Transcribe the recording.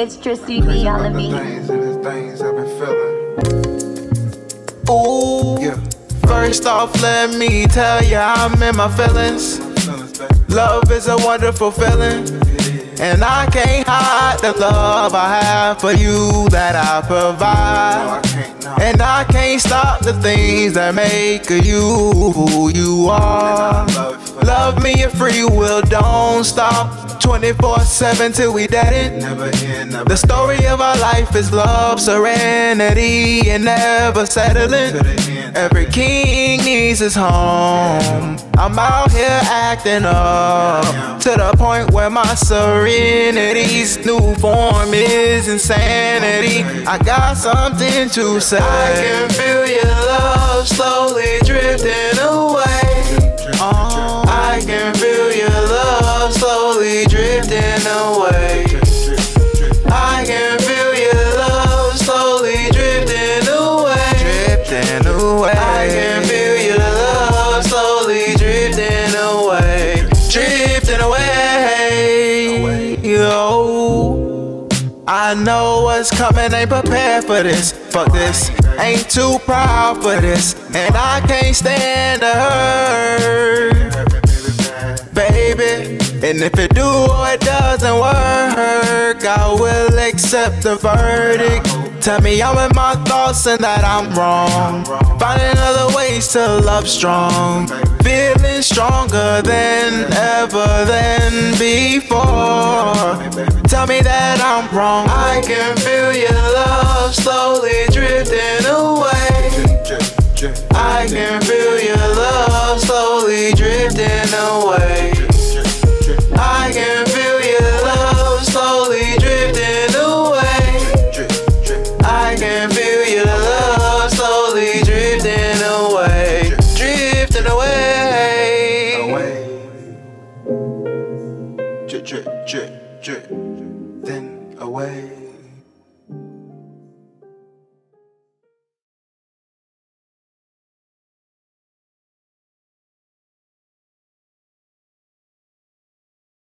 It's Tristy B on the and the things I've been feeling. Ooh. Yeah. First off, let me tell ya I'm in my feelings. Feelings. Love is a wonderful feeling. And I can't hide the love I have for you that I provide. And I can't stop the things that make you who you are. love me if free will don't stop. 24 7 till we dead it. The story of our life is love, serenity, and never settling. Every king needs his home. I'm out here acting up to the point where my serenity's new form is insanity. I got something to say. I can feel your love slowly drifting away. Oh, I can feel your love slowly drifting away. I can feel your love slowly drifting away. Drifting away. I can feel your love slowly drifting away. Drifting away. I know what's coming, ain't prepared for this. Fuck this. Ain't too proud for this. And I can't stand the hurt baby. And if it do or it doesn't work, I will accept the verdict. Tell me I'm in my thoughts and that I'm wrong. Finding other ways to love strong. Feeling stronger than ever than before. Tell me that I'm wrong. I can feel your love slowly drifting away. Drip, drip, drip, drip. Then away.